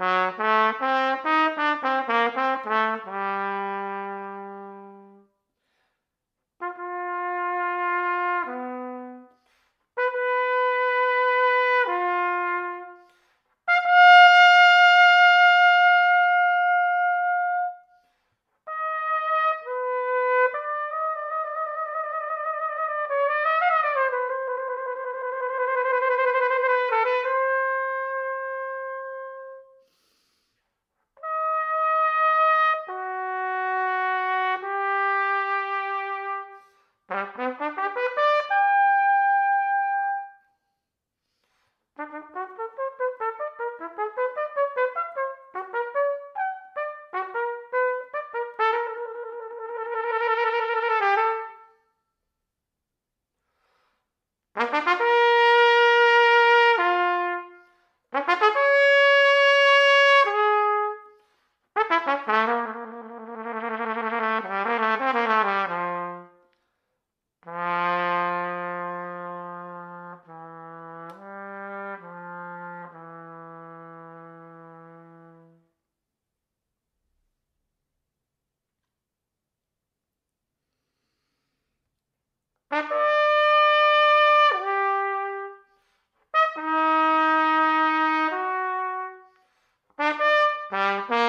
Música Mm-hmm. Mm-hmm.